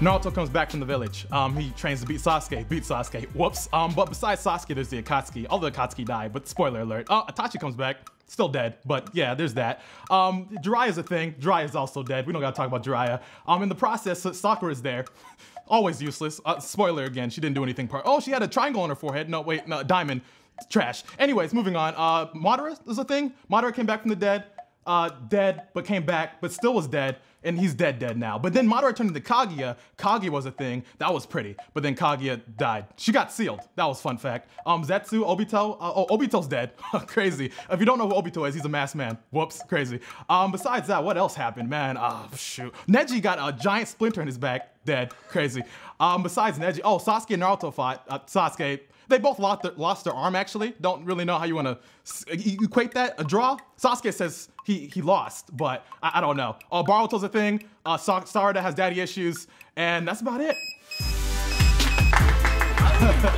Naruto comes back from the village. Um, he trains to beat Sasuke, beat Sasuke, whoops. Um, but besides Sasuke, there's the Akatsuki. All the Akatsuki die, but spoiler alert. Oh, Itachi comes back, still dead, but yeah, there's that. Um, Jiraiya's a thing. Jiraiya's also dead. We don't gotta talk about Jiraiya. Um, in the process, Sakura's there. Always useless. Uh, spoiler again, she didn't do anything part. Oh, she had a triangle on her forehead. No, wait, no, diamond. Trash. Anyways, moving on. Uh, Madara is a thing. Madara came back from the dead. Uh, dead, but came back, but still was dead and he's dead dead now. But then Madara turned into Kaguya. Kaguya was a thing. That was pretty. But then Kaguya died. She got sealed. That was fun fact. Um, Zetsu, Obito. Uh, oh, Obito's dead. crazy. If you don't know who Obito is, he's a masked man. Whoops, crazy. Um, besides that, what else happened, man? Oh, shoot. Neji got a giant splinter in his back. Dead. Crazy. Um, besides Neji, oh, Sasuke and Naruto fought. Uh, Sasuke they both lost their, lost their arm, actually. Don't really know how you want to equate that. A draw? Sasuke says he, he lost, but I, I don't know. Uh, Boruto's a thing. Uh, Sarada has daddy issues, and that's about it.